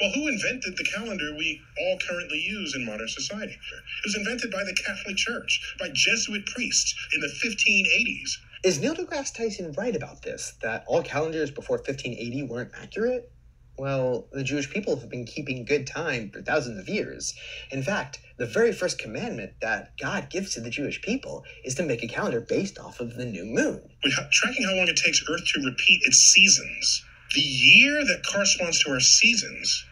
Well, who invented the calendar we all currently use in modern society? It was invented by the Catholic Church, by Jesuit priests in the 1580s. Is Neil deGrasse Tyson right about this, that all calendars before 1580 weren't accurate? Well, the Jewish people have been keeping good time for thousands of years. In fact, the very first commandment that God gives to the Jewish people is to make a calendar based off of the new moon. Tracking how long it takes Earth to repeat its seasons. The year that corresponds to our seasons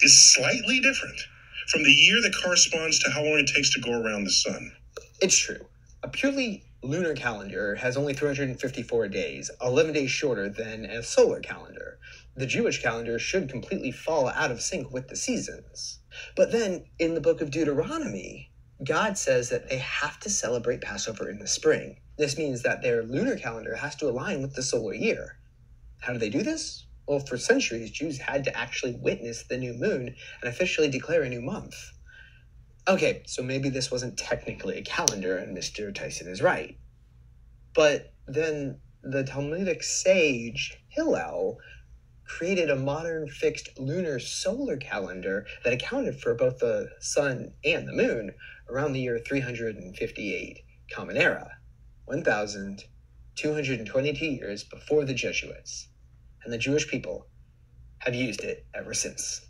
is slightly different from the year that corresponds to how long it takes to go around the sun. It's true. A purely lunar calendar has only 354 days, 11 days shorter than a solar calendar. The Jewish calendar should completely fall out of sync with the seasons. But then, in the book of Deuteronomy, God says that they have to celebrate Passover in the spring. This means that their lunar calendar has to align with the solar year. How do they do this? Well, for centuries, Jews had to actually witness the new moon and officially declare a new month. Okay, so maybe this wasn't technically a calendar, and Mr. Tyson is right. But then the Talmudic sage Hillel created a modern fixed lunar solar calendar that accounted for both the sun and the moon around the year 358 Common Era, 1,222 years before the Jesuits. And the Jewish people have used it ever since.